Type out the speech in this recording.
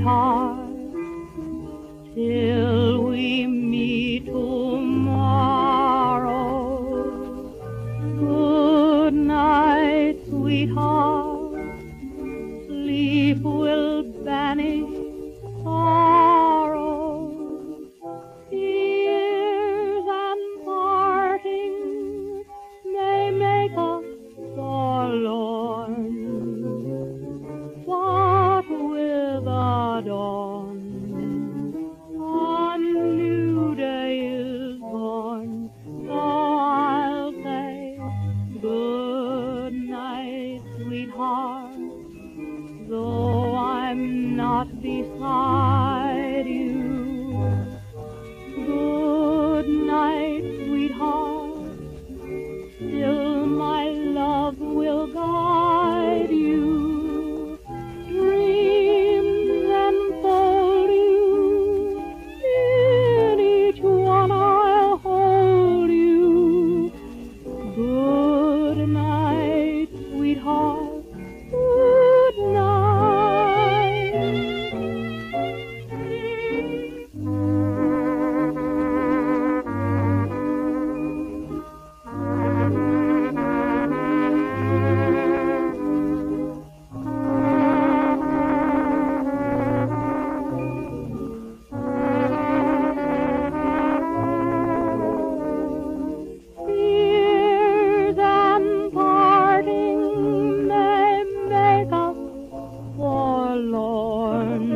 sweetheart, till we meet tomorrow. Good night, sweetheart, sleep will banish I'm not beside